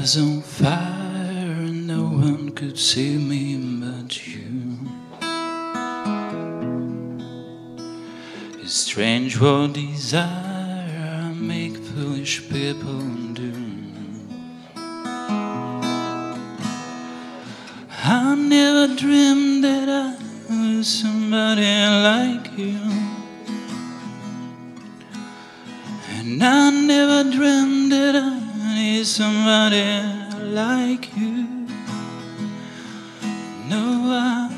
was on fire and no one could see me but you. It's strange what desire make foolish people do. I never dreamed that I was somebody like you. And I never dreamed that I need somebody like you. No, I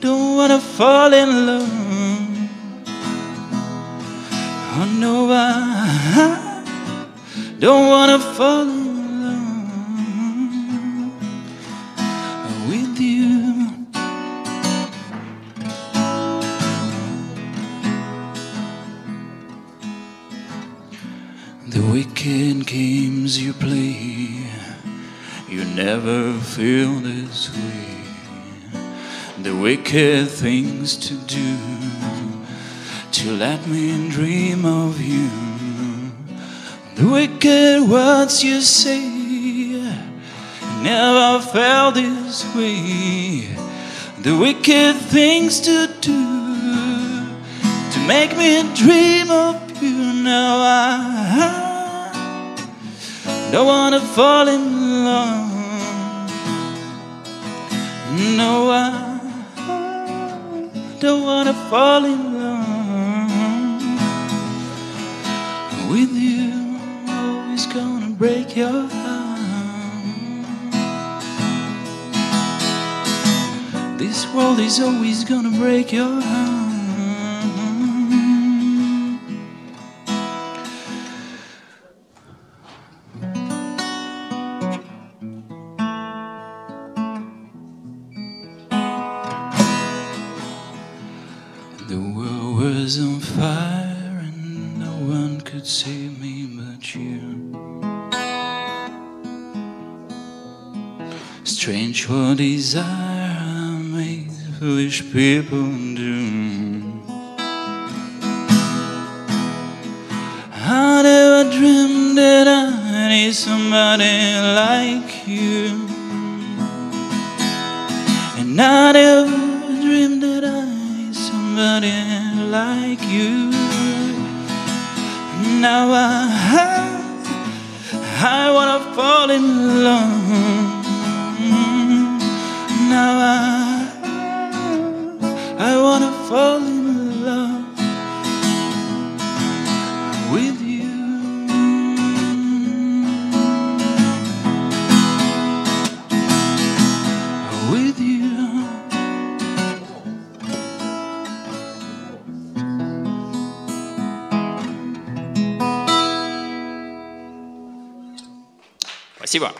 don't wanna fall in love. Oh no, I don't wanna fall in love wicked games you play, you never feel this way. The wicked things to do, to let me dream of you. The wicked words you say, never felt this way. The wicked things to do, to make me dream of you. Now I don't wanna fall in love. No, I don't wanna fall in love with you. Always gonna break your heart. This world is always gonna break your heart. Was on fire and no one could save me but you. Strange what desire makes foolish people do. I never dreamed that I need somebody like you. And I never dreamed that I need somebody like you. Now I, I wanna fall in love. Спасибо.